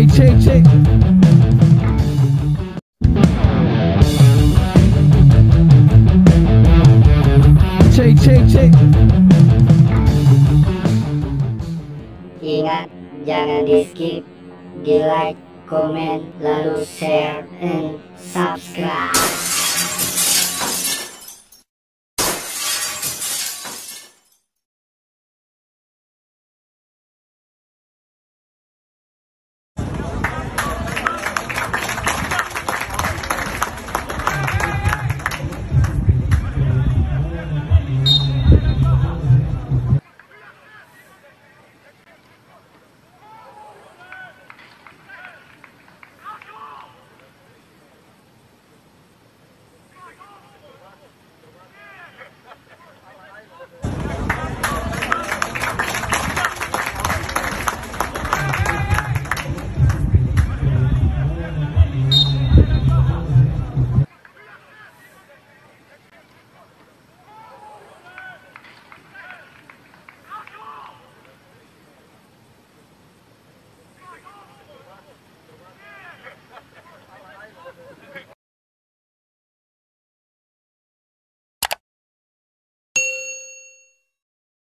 Cek cek cek Cek cek cek Ingat, jangan di skip, di like, komen, lalu share, and subscribe.